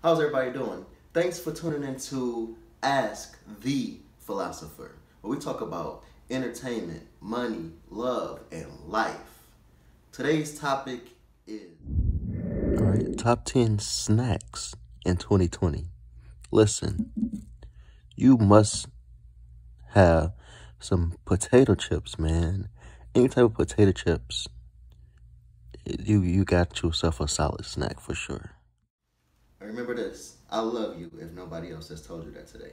How's everybody doing? Thanks for tuning into Ask the Philosopher, where we talk about entertainment, money, love, and life. Today's topic is. Alright, top 10 snacks in 2020. Listen, you must have some potato chips, man. Any type of potato chips. You you got yourself a solid snack for sure. Remember this. I love you if nobody else has told you that today.